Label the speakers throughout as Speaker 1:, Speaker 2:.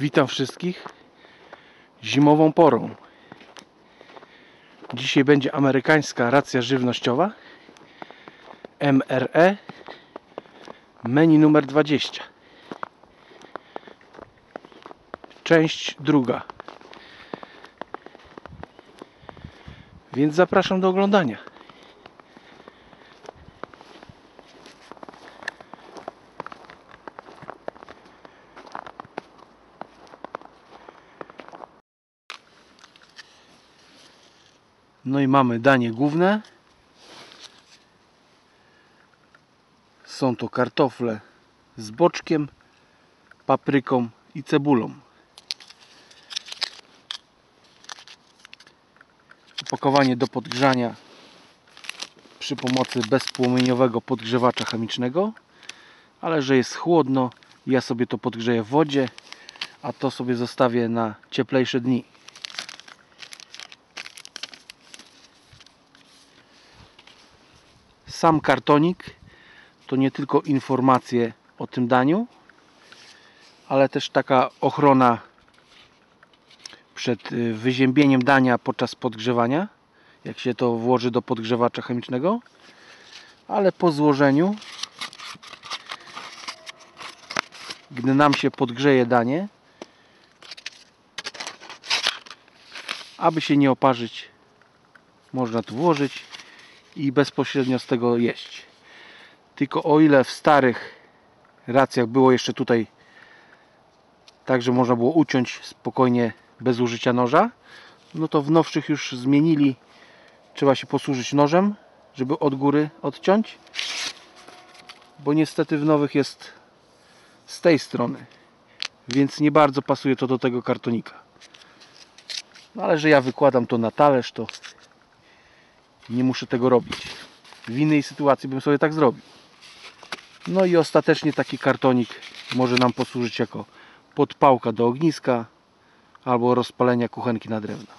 Speaker 1: Witam wszystkich zimową porą. Dzisiaj będzie amerykańska racja żywnościowa MRE menu numer 20 część druga. Więc zapraszam do oglądania No i mamy danie główne. Są to kartofle z boczkiem, papryką i cebulą. Opakowanie do podgrzania przy pomocy bezpłomieniowego podgrzewacza chemicznego. Ale że jest chłodno, ja sobie to podgrzeję w wodzie, a to sobie zostawię na cieplejsze dni. Sam kartonik to nie tylko informacje o tym daniu, ale też taka ochrona przed y, wyziębieniem dania podczas podgrzewania, jak się to włoży do podgrzewacza chemicznego, ale po złożeniu, gdy nam się podgrzeje danie, aby się nie oparzyć, można tu włożyć i bezpośrednio z tego jeść. Tylko o ile w starych racjach było jeszcze tutaj tak, że można było uciąć spokojnie bez użycia noża, no to w nowszych już zmienili. Trzeba się posłużyć nożem, żeby od góry odciąć, bo niestety w nowych jest z tej strony, więc nie bardzo pasuje to do tego kartonika. No ale że ja wykładam to na talerz, to nie muszę tego robić. W innej sytuacji bym sobie tak zrobił. No i ostatecznie taki kartonik może nam posłużyć jako podpałka do ogniska albo rozpalenia kuchenki na drewno.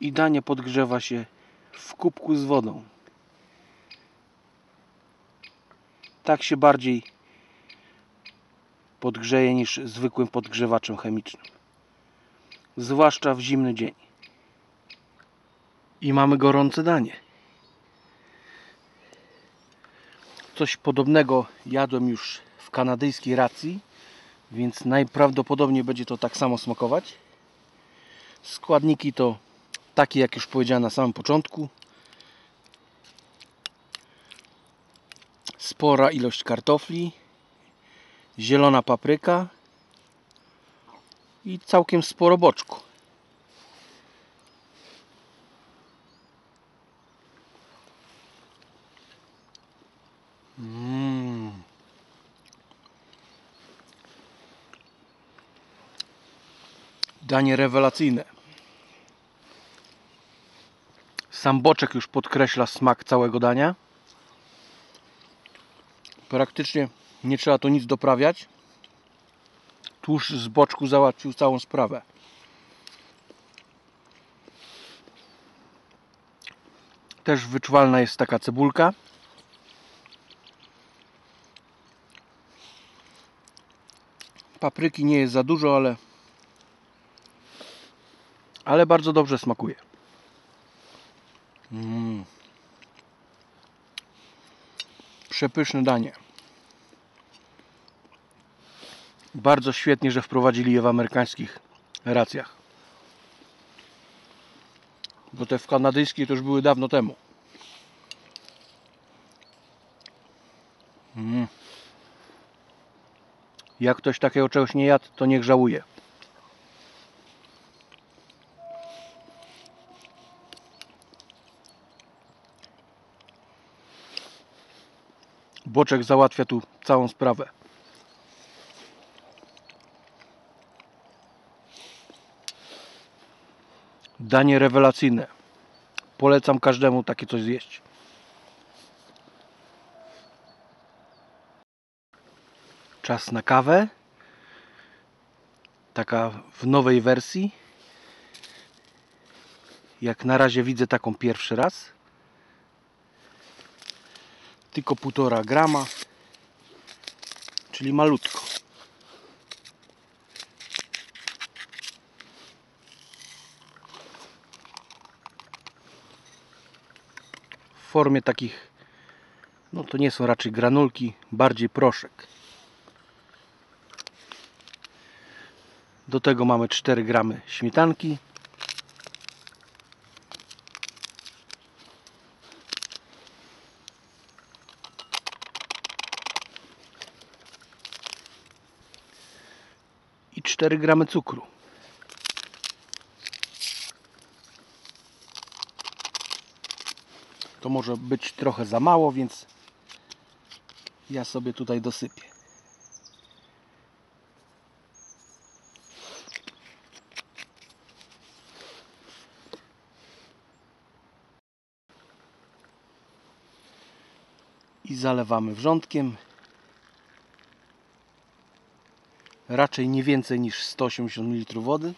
Speaker 1: I danie podgrzewa się w kubku z wodą. Tak się bardziej podgrzeje niż zwykłym podgrzewaczem chemicznym. Zwłaszcza w zimny dzień. I mamy gorące danie. Coś podobnego jadłem już w kanadyjskiej racji, więc najprawdopodobniej będzie to tak samo smakować. Składniki to takie, jak już powiedziałem na samym początku. Spora ilość kartofli, zielona papryka i całkiem sporo boczku. Mm. Danie rewelacyjne. Sam boczek już podkreśla smak całego dania. Praktycznie nie trzeba tu nic doprawiać. Tłuszcz z boczku załatwił całą sprawę. Też wyczuwalna jest taka cebulka. Papryki nie jest za dużo, ale ale bardzo dobrze smakuje. Mm. Przepyszne danie. Bardzo świetnie, że wprowadzili je w amerykańskich racjach. Bo te w kanadyjskiej to już były dawno temu. Mm. Jak ktoś takiego czegoś nie jadł, to niech żałuje. Boczek załatwia tu całą sprawę. Danie rewelacyjne. Polecam każdemu takie coś zjeść. Czas na kawę. Taka w nowej wersji. Jak na razie widzę taką pierwszy raz. tylko 1,5 grama, czyli malutko. Formie takich, no to nie są raczej granulki, bardziej proszek. Do tego mamy 4 gramy śmietanki. i 4 gramy cukru. To może być trochę za mało, więc ja sobie tutaj dosypię. I zalewamy wrzątkiem. raczej nie więcej niż 180 ml wody.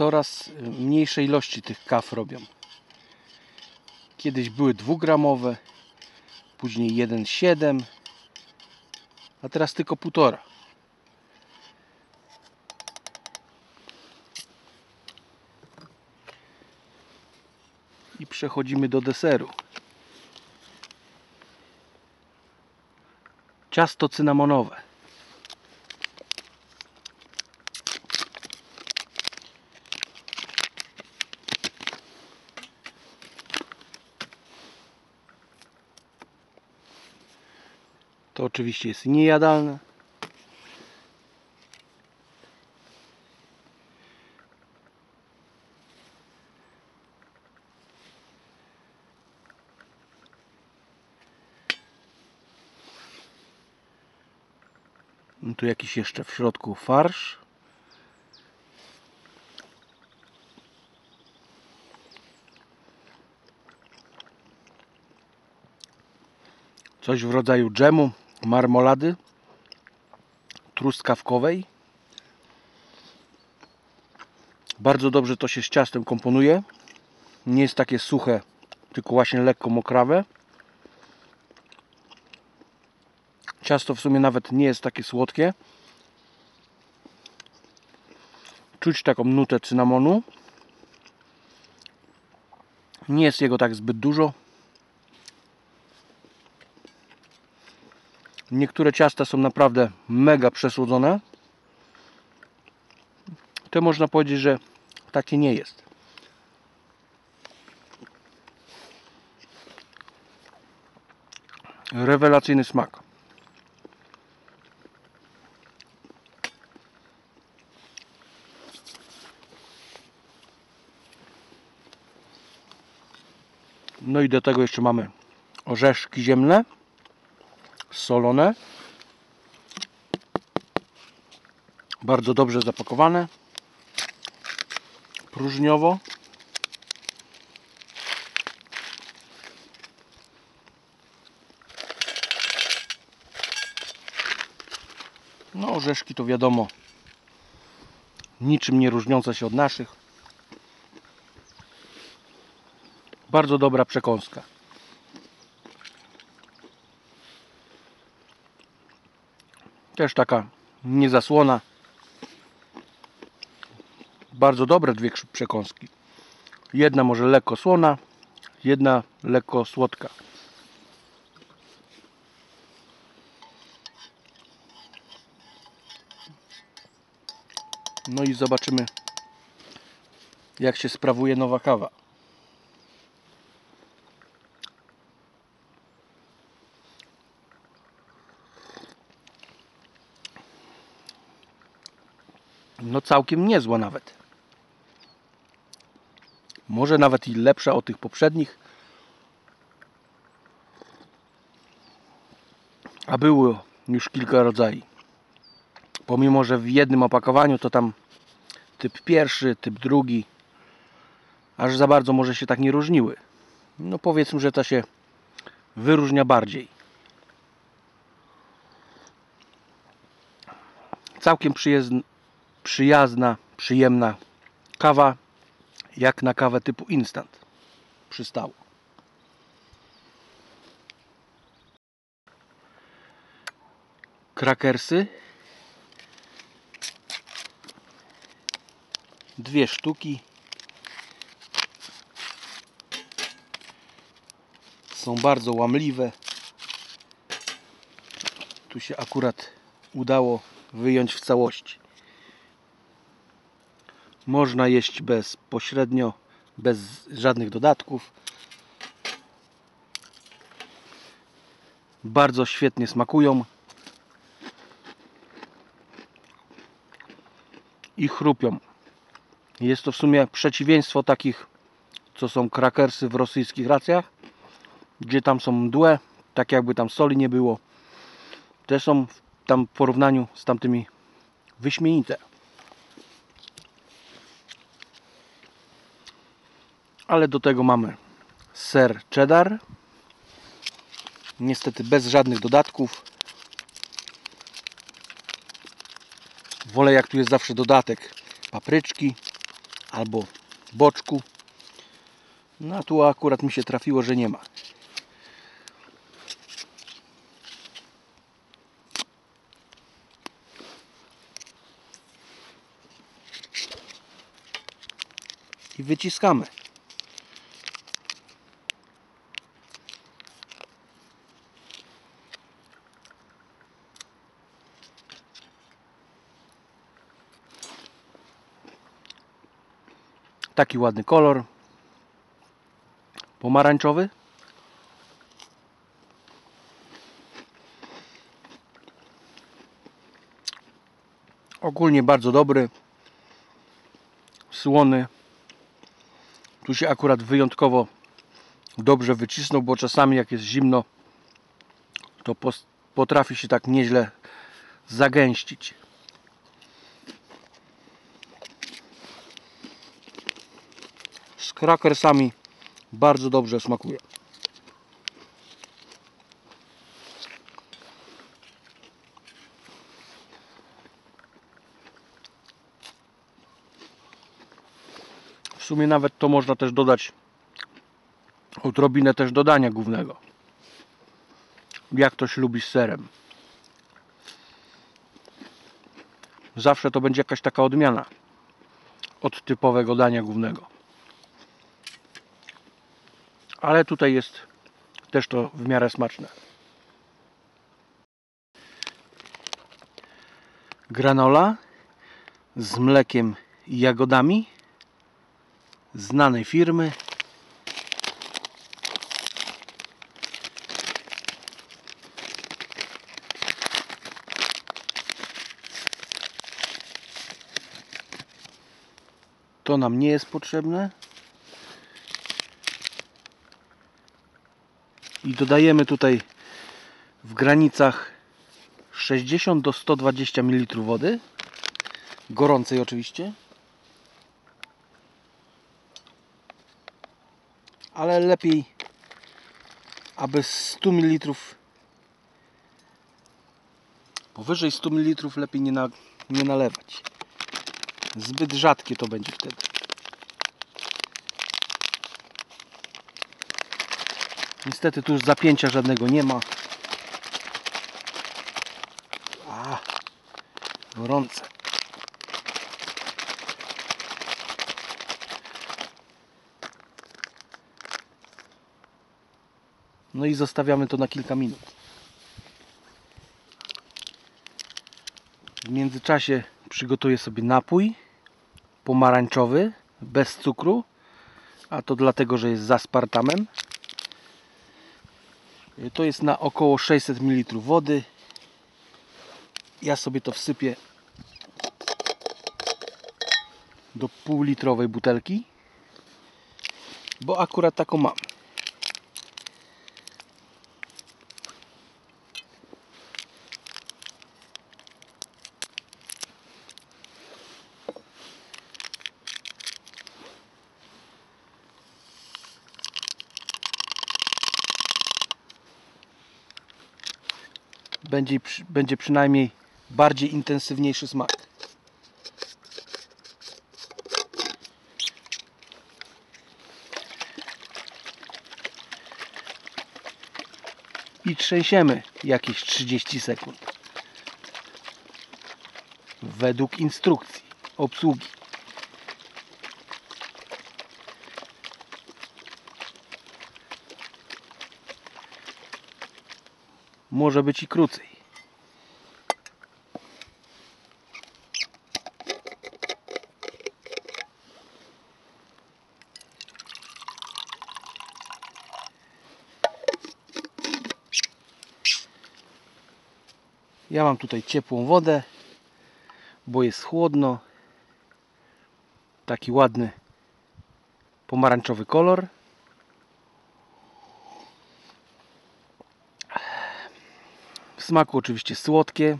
Speaker 1: Coraz mniejsze ilości tych kaw robią. Kiedyś były dwugramowe, później 1,7, a teraz tylko półtora. i przechodzimy do deseru. Ciasto cynamonowe. Oczywiście jest niejadalne. Tu jakiś jeszcze w środku farsz. Coś w rodzaju dżemu, marmolady truskawkowej. Bardzo dobrze to się z ciastem komponuje. Nie jest takie suche, tylko właśnie lekko mokrawe. Ciasto w sumie nawet nie jest takie słodkie. Czuć taką nutę cynamonu. Nie jest jego tak zbyt dużo. Niektóre ciasta są naprawdę mega przesłodzone. To można powiedzieć, że takie nie jest. Rewelacyjny smak. No i do tego jeszcze mamy orzeszki ziemne, solone. Bardzo dobrze zapakowane. Próżniowo. No orzeszki to wiadomo niczym nie różniące się od naszych. Bardzo dobra przekąska. Też taka niezasłona. Bardzo dobre dwie przekąski. Jedna może lekko słona, jedna lekko słodka. No i zobaczymy jak się sprawuje nowa kawa. No całkiem niezła nawet. Może nawet i lepsza od tych poprzednich. A było już kilka rodzajów. Pomimo, że w jednym opakowaniu to tam typ pierwszy, typ drugi, aż za bardzo może się tak nie różniły. No powiedzmy, że ta się wyróżnia bardziej. całkiem przyjazn, przyjazna, przyjemna kawa, jak na kawę typu instant. Przystało. Krakersy. Dwie sztuki. Są bardzo łamliwe. Tu się akurat udało wyjąć w całości. Można jeść bezpośrednio, bez żadnych dodatków. Bardzo świetnie smakują. I chrupią. Jest to w sumie przeciwieństwo takich, co są krakersy w rosyjskich racjach, gdzie tam są mdłe, tak jakby tam soli nie było. Te są tam w porównaniu z tamtymi wyśmienite. Ale do tego mamy ser cheddar. Niestety bez żadnych dodatków. Wolę jak tu jest zawsze dodatek papryczki albo boczku. No a tu akurat mi się trafiło, że nie ma. I wyciskamy. Taki ładny kolor. Pomarańczowy. Ogólnie bardzo dobry. Słony. Tu się akurat wyjątkowo dobrze wycisnął, bo czasami jak jest zimno, to potrafi się tak nieźle zagęścić. Krakersami bardzo dobrze smakuje. W sumie nawet to można też dodać odrobinę też dodania głównego. Jak ktoś lubi z serem. Zawsze to będzie jakaś taka odmiana od typowego dania głównego. Ale tutaj jest też to w miarę smaczne. Granola z mlekiem i jagodami znanej firmy. To nam nie jest potrzebne. I dodajemy tutaj w granicach 60 do 120 ml wody. Gorącej oczywiście. ale lepiej aby z 100 ml powyżej 100 ml lepiej nie, na, nie nalewać zbyt rzadkie to będzie wtedy niestety tu już zapięcia żadnego nie ma A, gorące No i zostawiamy to na kilka minut. W międzyczasie przygotuję sobie napój pomarańczowy bez cukru, a to dlatego, że jest z aspartamem. To jest na około 600 ml wody. Ja sobie to wsypię do półlitrowej butelki, bo akurat taką mam. Będzie, będzie przynajmniej bardziej intensywniejszy smak. I trzęsiemy jakieś 30 sekund. Według instrukcji obsługi. Może być i krócej. Ja mam tutaj ciepłą wodę, bo jest chłodno. Taki ładny pomarańczowy kolor. Smaku oczywiście słodkie.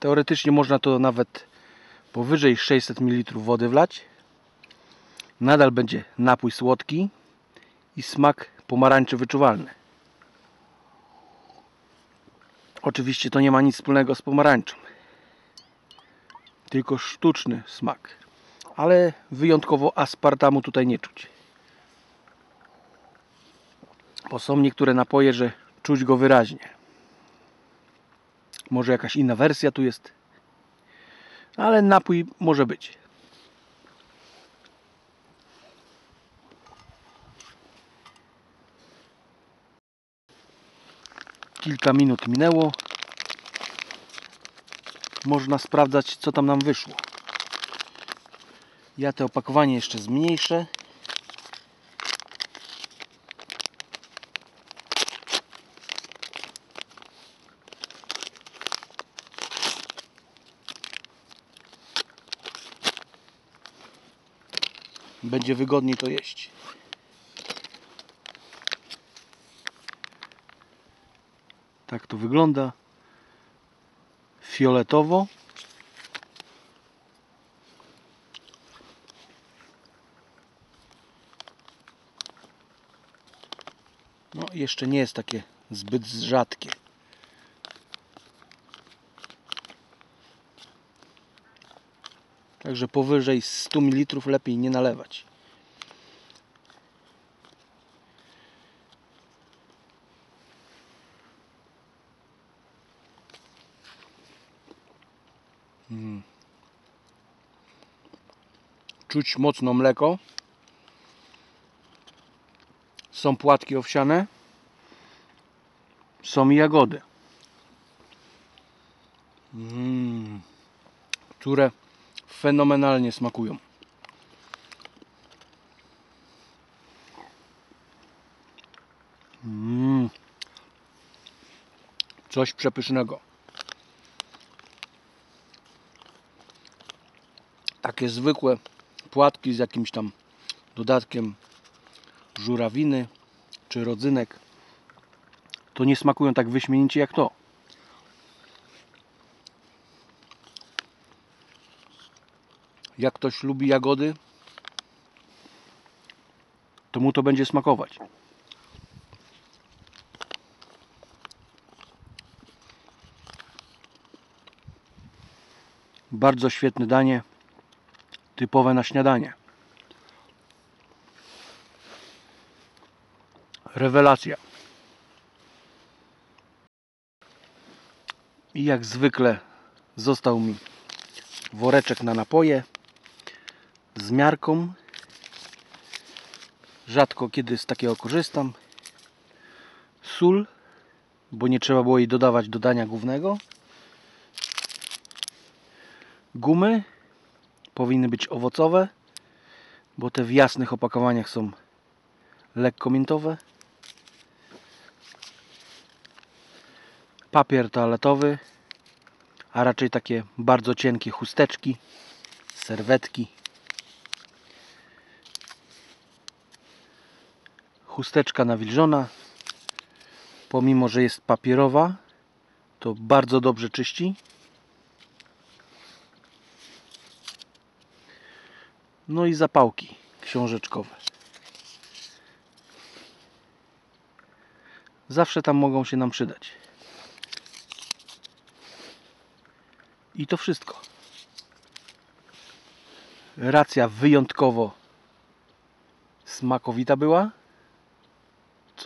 Speaker 1: Teoretycznie można to nawet powyżej 600 ml wody wlać. Nadal będzie napój słodki i smak pomarańczy wyczuwalny. Oczywiście to nie ma nic wspólnego z pomarańczą. Tylko sztuczny smak. Ale wyjątkowo aspartamu tutaj nie czuć. Bo są niektóre napoje, że czuć go wyraźnie. Może jakaś inna wersja tu jest. Ale napój może być. Kilka minut minęło. Można sprawdzać, co tam nam wyszło. Ja te opakowanie jeszcze zmniejszę. Będzie wygodniej to jeść. Tak to wygląda. Fioletowo. No jeszcze nie jest takie zbyt rzadkie. Także powyżej 100 ml lepiej nie nalewać. Mm. Czuć mocno mleko. Są płatki owsiane. Są jagody. Mm. Które fenomenalnie smakują. Mm. Coś przepysznego. Takie zwykłe płatki z jakimś tam dodatkiem żurawiny czy rodzynek to nie smakują tak wyśmienicie jak to. Jak ktoś lubi jagody, to mu to będzie smakować. Bardzo świetne danie, typowe na śniadanie. Rewelacja. I jak zwykle został mi woreczek na napoje z miarką. Rzadko kiedy z takiego korzystam. Sól, bo nie trzeba było jej dodawać do dania głównego. Gumy powinny być owocowe, bo te w jasnych opakowaniach są lekko miętowe. Papier toaletowy, a raczej takie bardzo cienkie chusteczki, serwetki. Chusteczka nawilżona, pomimo że jest papierowa, to bardzo dobrze czyści. No i zapałki książeczkowe. Zawsze tam mogą się nam przydać. I to wszystko. Racja wyjątkowo smakowita była,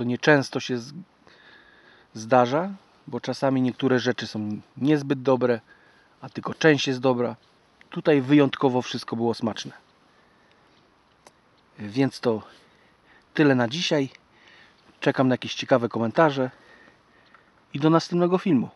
Speaker 1: co nieczęsto się zdarza, bo czasami niektóre rzeczy są niezbyt dobre, a tylko część jest dobra. Tutaj wyjątkowo wszystko było smaczne. Więc to tyle na dzisiaj. Czekam na jakieś ciekawe komentarze i do następnego filmu.